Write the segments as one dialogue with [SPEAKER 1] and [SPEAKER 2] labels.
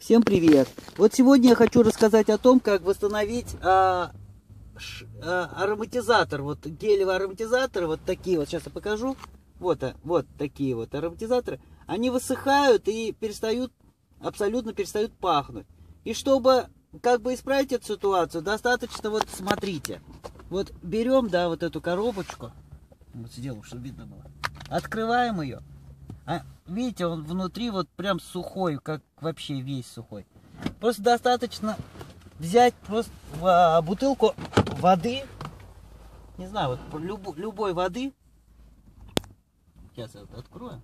[SPEAKER 1] Всем привет! Вот сегодня я хочу рассказать о том, как восстановить а, ш, а, ароматизатор. Вот гелевые ароматизаторы, вот такие вот, сейчас я покажу. Вот, а, вот такие вот ароматизаторы. Они высыхают и перестают, абсолютно перестают пахнуть. И чтобы как бы исправить эту ситуацию, достаточно вот смотрите. Вот берем, да, вот эту коробочку. Вот сделаю, чтобы видно было. Открываем ее. А, видите, он внутри вот прям сухой, как вообще весь сухой. Просто достаточно взять просто а, бутылку воды, не знаю, вот люб, любой воды. Сейчас я открою.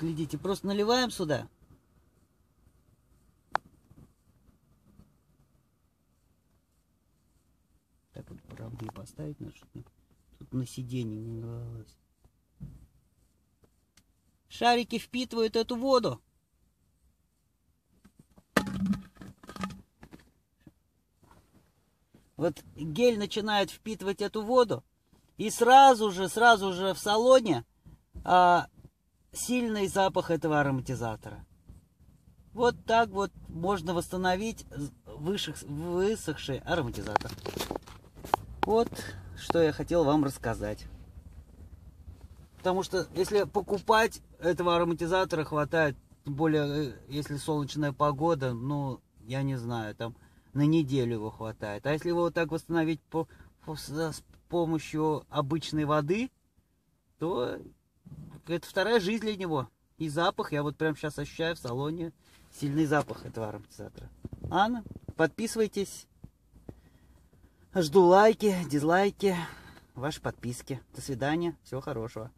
[SPEAKER 1] Глядите, просто наливаем сюда. Так вот правды поставить надо, чтобы тут на сиденье не наливалось. Шарики впитывают эту воду. Вот гель начинает впитывать эту воду, и сразу же, сразу же в салоне а, сильный запах этого ароматизатора. Вот так вот можно восстановить высох, высохший ароматизатор. Вот что я хотел вам рассказать. Потому что если покупать этого ароматизатора хватает, тем более э, если солнечная погода, ну, я не знаю, там на неделю его хватает. А если его вот так восстановить по, по, с помощью обычной воды, то это вторая жизнь для него. И запах, я вот прямо сейчас ощущаю в салоне сильный запах этого ароматизатора. Ладно, подписывайтесь. Жду лайки, дизлайки, ваши подписки. До свидания, всего хорошего.